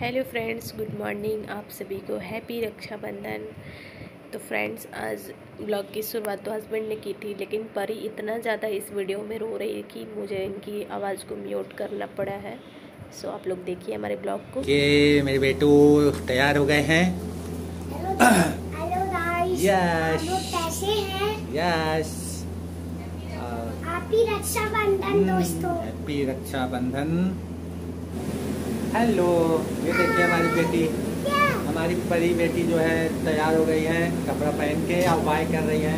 Hello friends good morning आप सभी को हैप्पी रक्षाबंधन। तो फ्रेंड्स आज ब्लॉग की शुरुआत तो हस्बैंड ने की थी लेकिन परी इतना ज़्यादा इस वीडियो में रो रही है कि मुझे इनकी आवाज़ को म्यूट करना पड़ा है। सो आप लोग देखिए हमारे ब्लॉग को। ये मेरे बेटू तैयार हो गए हैं। हैं? यस हैप्पी रक्षाबंधन दोस्तों। हैप्पी रक्षाबंधन। हेलो ये देखिए हमारी बेटी। हमारी परी बेटी जो है तैयार हो गई है कपड़ा पहन के अब बाय कर रही है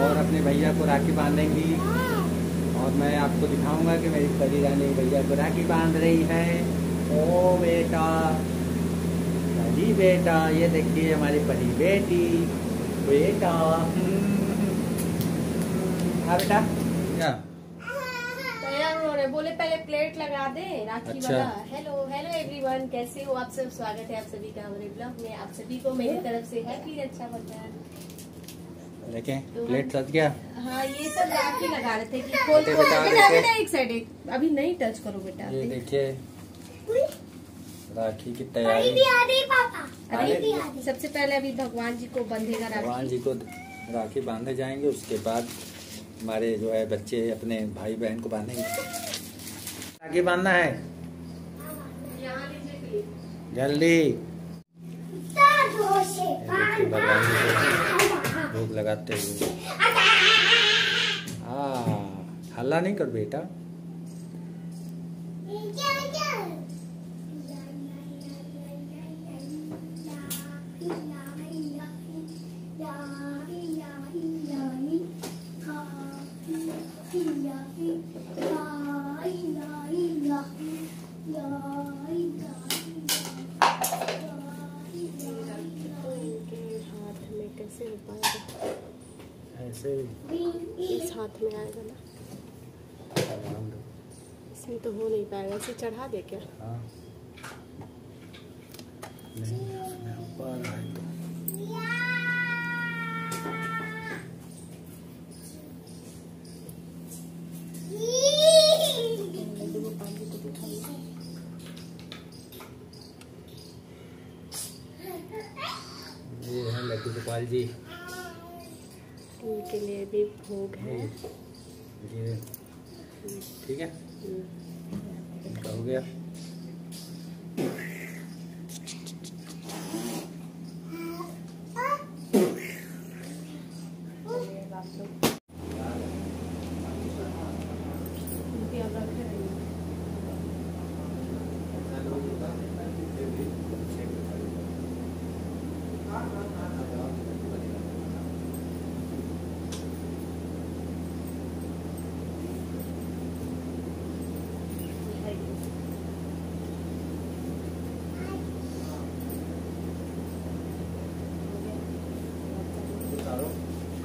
और अपने भैया को राखी बांधेंगी। और मैं आपको दिखाऊँगा कि मेरी परी रानी भैया को राखी बाँध रही है। ओ बेटा परी बेटा ये देखिए हमारी परी बेटी। बेटा हाँ बेटा? क्या हो रहे बोले पहले प्लेट लगा दे राखी अच्छा। वाला। हेलो हेलो एवरीवन कैसे हो? आप सब स्वागत है आप सभी का हमारे ब्लॉग में। आप सभी को मेरी तरफ़ से हैप्पी रक्षाबंधन देखें प्लेट सज गया। हाँ ये सब राखी लगा रहे थे कि खोल बेटे, खोल बेटा, बेटा बेटा एक साइड एक अभी नहीं टच करो बेटा ये देखिए राखी की अभी तैयारी। भी आ रही पापा अभी भी आ रही सबसे पहले अभी भगवान जी को बंधेगा भगवान जी को राखी बांधे जाएँगे उसके बाद हमारे जो है बच्चे अपने भाई बहन को बांधेंगे। राखी बांधना है। जल्दी। भोग लगाते हुए। हाँ हल्ला नहीं कर बेटा। ऐसे इस हाथ में आएगा ना। इसमें तो हो नहीं पाएगा। इसे चढ़ा दे क्या? हाँ जी। इनके लिए भी भोग है। ठीक है। हो गया। आप लोग इनके अब रखे रहिए।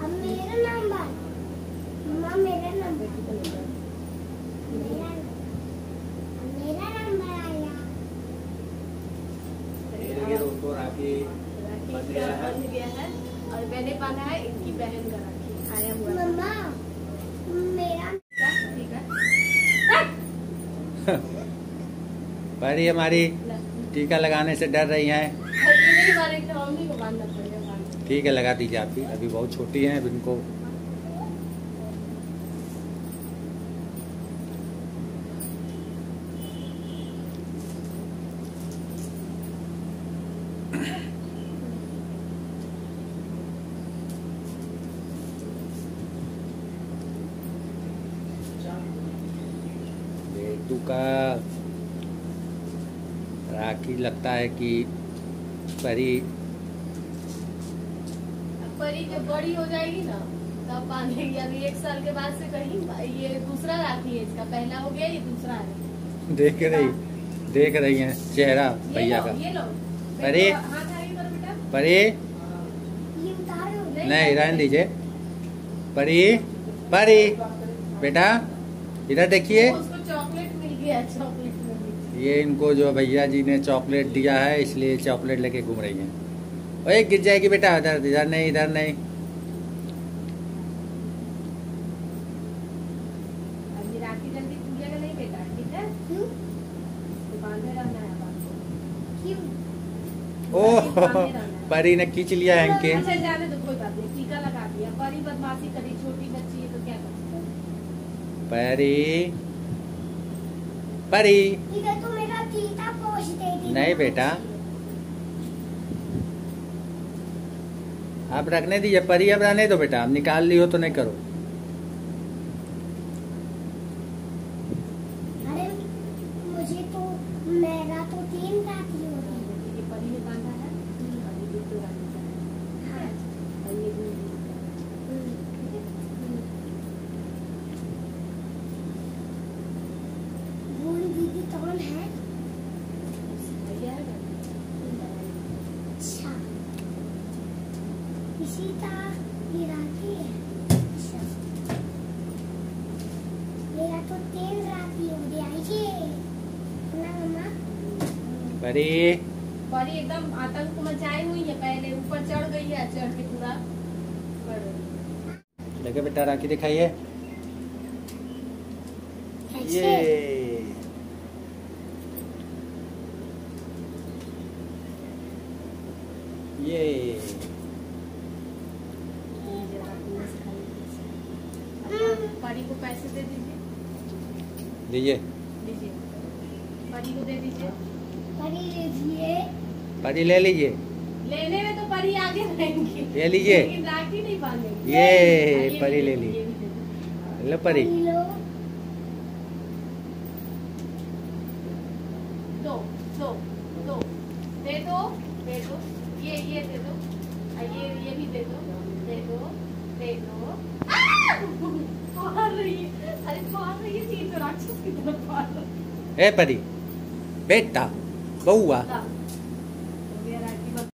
अब मेरा नंबर मम्मा मेरा नंबर मेरा अब मेरा नंबर आया ये दोस्तों राखी राखी बंध का गया है। बंध गया है? और मैंने बांधा है इनकी बहन का राखी। आया हुआ मम्मा मेरा परी हमारी टीका लगाने से डर रही है। ये तो ठीक है लगा दीजिए आप भी। अभी बहुत छोटी हैं अब इनको बेटू का राखी लगता है कि परी परी जब बड़ी हो जाएगी ना तब बांधेगी। अभी एक साल के बाद से कहीं ये दूसरा राखी है इसका। पहला हो गया ये दूसरा है। देख रही देख रही हैं चेहरा भैया का। ये लो। परी? परी? नहीं रहने दीजिए। परी? परी? बेटा इधर देखिए। ये इनको जो भैया जी ने चॉकलेट दिया है इसलिए चॉकलेट लेके घूम रही हैं। ओए गिर जाएगी बेटा इधर इधर नहीं इधर नहीं। है? तो है ओह परी ने खींच लिया हैंग के अच्छा जाने कोई बात नहीं टीका लगा दिया। बड़ी बदमाशी करी छोटी बच्ची है तो क्या कर परी परी तो नहीं बेटा। आप रखने दीजिए, परी अब रहने दो बेटा। आप निकाल ली हो तो नहीं करो अरे मुझे तो मेरा तो तीन रात ही हो गई ये परी ने बांधा है और ये दूध रानी का है हाँ और ये दूध भूल दीदी कौन है भैया है ना? अच्छा इसी का गिराती है अच्छा मेरा तो तीन रात ही हो गया ये ना मम्मा परी। परी एकदम आतंक मचाई हुई है पहले ऊपर चढ़ गई है चढ़ के पूरा। लगे बेटा राखी दिखाइए ये। ये। परी को पैसे दे दीजिए। दीजिए। परी को दे दीजिए। परी लीजिए परी ले लीजिए। लेने में तो परी आगे रहेंगी। ये लीजिए। राखी नहीं बांधेंगी। ये परी ले ली। लो परी। दो दो दो। दे दो दे दो। ये ये दे दो। ये ये भी दे दो। दे दो दे दो। आ! मार रही है। अरे मार रही है चीज़ तो राक्षस की तरफ़ मार रही ए परी बेटा। बउआ है